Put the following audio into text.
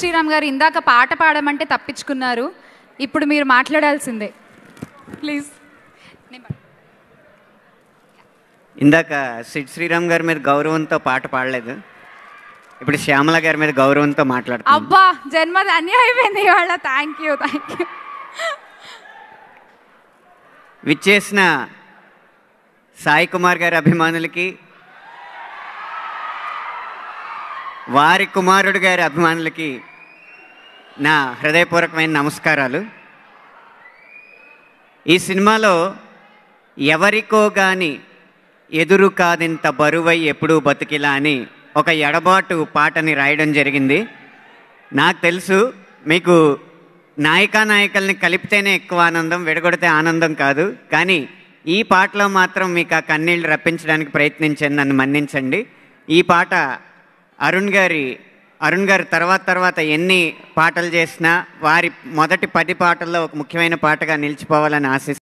శ్రీరామ్ గారు ఇందాక పాట పాడమంటే తప్పించుకున్నారు. ఇప్పుడు మీరు మాట్లాడాల్సిందే. ప్లీజ్ ఇందాక సిడ్ శ్రీరామ్ గారి మీద గౌరవంతో పాట పాడలేదు. ఇప్పుడు శ్యామల గారి మీద గౌరవంతో మాట్లాడుతున్నాను అబ్బా జన్మ అన్యాయం అయిపోయింది ఇవాళ. థ్యాంక్ యూ థ్యాంక్ యూ విచ్చేసిన సాయి కుమార్ గారి అభిమానులకి వారి కుమారుడు గారి అభిమానులకి నా హృదయపూర్వకమైన నమస్కారాలు. ఈ సినిమాలో ఎవరికో గాని ఎదురు కాదింత బరువై ఎప్పుడూ బతికిలా అని ఒక ఎడబాటు పాటని రాయడం జరిగింది. నాకు తెలుసు మీకు నాయికా నాయకుల్ని కలిపితేనే ఎక్కువ ఆనందం విడగొడితే ఆనందం కాదు. కానీ ఈ పాటలో మాత్రం మీకు ఆ కన్నీళ్ళు రప్పించడానికి ప్రయత్నించండి నన్ను మన్నించండి. ఈ పాట అరుణ్ గారి అరుణ్ గారు తర్వాత తర్వాత ఎన్ని పాటలు చేసినా వారి మొదటి పది పాటల్లో ఒక ముఖ్యమైన పాటగా నిలిచిపోవాలని ఆశిస్తున్నాను.